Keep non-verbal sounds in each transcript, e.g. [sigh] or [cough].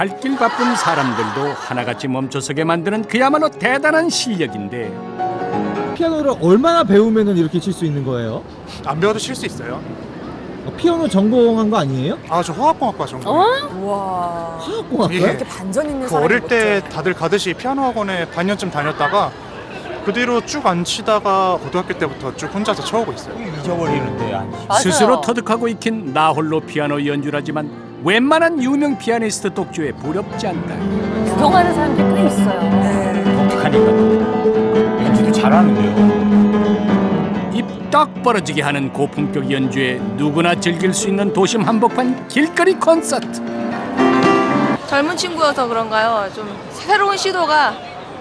갈 길 바쁜 사람들도 하나같이 멈춰서게 만드는 그야말로 대단한 실력인데 피아노를 얼마나 배우면 이렇게 칠 수 있는 거예요? 안 배워도 칠 수 있어요. 어, 피아노 전공한 거 아니에요? 아 저 화학공학과 전공. 와. 화학공학과요? 예. 이렇게 반전 있는 그 사람이 어릴 때 없죠. 다들 가듯이 피아노 학원에 반년쯤 다녔다가 그 뒤로 쭉 안 치다가 고등학교 때부터 쭉 혼자서 쳐오고 있어요. 잊어버리는데 안 맞아요. 스스로 터득하고 익힌 나 홀로 피아노 연주라지만 웬만한 유명 피아니스트 독주에 부럽지 않다. 구경하는 사람들이 꽤 있어요. 네. 독특하니까 연주도 잘하는데요. 입 딱 벌어지게 하는 고품격 연주에 누구나 즐길 수 있는 도심 한복판 길거리 콘서트. 젊은 친구여서 그런가요? 좀 새로운 시도가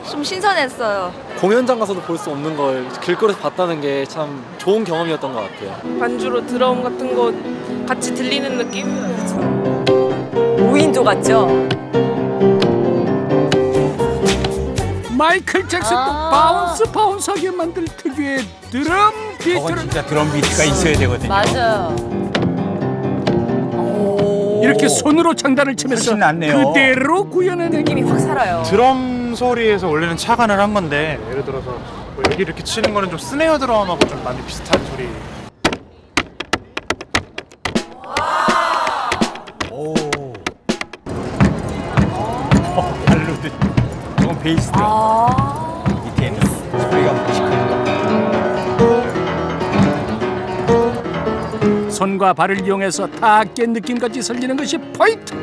좀 신선했어요. 공연장 가서도 볼 수 없는 걸 길거리에서 봤다는 게 참 좋은 경험이었던 것 같아요. 반주로 드럼 같은 거 같이 들리는 느낌? 5인조 같죠? 마이클 잭슨도 아. bounce bounce하게 만들 특유의 드럼 저건 비트를 진짜 드럼 비트가 있어야 되거든요. 맞아요. 이렇게 손으로 장단을 치면서. 그대로 구현해낸 느낌이 확 살아요. 드럼 소리에서 원래는 착안을 한 건데 예를 들어서 뭐 여기 이렇게 치는 거는 좀 스네어 드럼하고 좀 많이 비슷한 소리. 발로도. 저건 베이스 드럼. 아. 밑에는 소리가 묵직하니까. 손과 발을 이용해서 닿게 느낌까지 살리는 것이 포인트.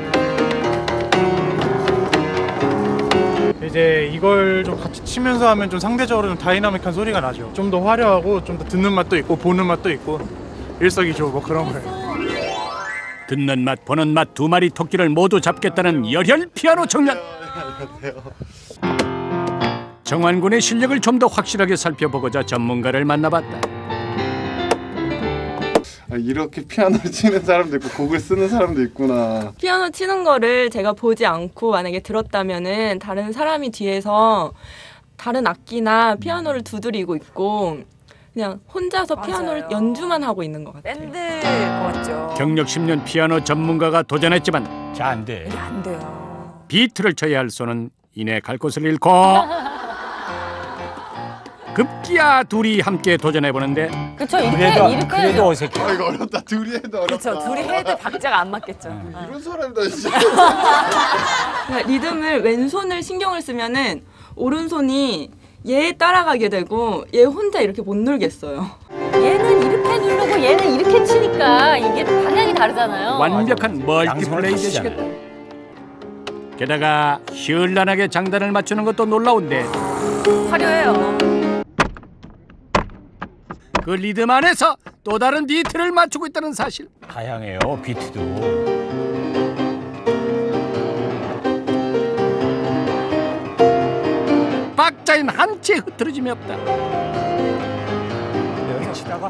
이제 이걸 좀 같이 치면서 하면 좀 상대적으로 좀 다이나믹한 소리가 나죠. 좀 더 화려하고 좀 더 듣는 맛도 있고 보는 맛도 있고 일석이조 뭐 그런 거예요. 듣는 맛 보는 맛 두 마리 토끼를 모두 잡겠다는 열혈 피아노 청년. 정환군의 실력을 좀 더 확실하게 살펴보고자 전문가를 만나봤다. 아, 이렇게 피아노를 치는 사람도 있고 곡을 쓰는 사람도 있구나. 피아노 치는 거를 제가 보지 않고 만약에 들었다면은 다른 사람이 뒤에서 다른 악기나 피아노를 두드리고 있고 그냥 혼자서 피아노를 맞아요. 연주만 하고 있는 것 같아요. 밴드일 것 같죠? 경력 10년 피아노 전문가가 도전했지만 잘 안 돼. 이게 안 돼요. 비트를 쳐야 할 손은 이내 갈 곳을 잃고 급기야 둘이 함께 도전해 보는데 그쵸 이렇게 그래도 이렇게 그래도. 어색해. 아 이거 어렵다. 둘이 해도 어렵다. 그렇죠. 둘이 해도 박자가 안 맞겠죠. 이런 사람이다 진짜. [laughs] 그러니까 리듬을 왼손을 신경을 쓰면은 오른손이 얘 따라가게 되고 얘 혼자 이렇게 못 놀겠어요. 얘는 이렇게 누르고 얘는 이렇게 치니까 이게 방향이 다르잖아요. 완벽한 멀티플레이 양손을 다 되시겠다. 게다가 현란하게 장단을 맞추는 것도 놀라운데 화려해요. 그 리듬 안에서 또 다른 비트를 맞추고 있다는 사실. 다양해요 비트도. 박자엔 한채 흐트러짐이 없다. 여기 치다가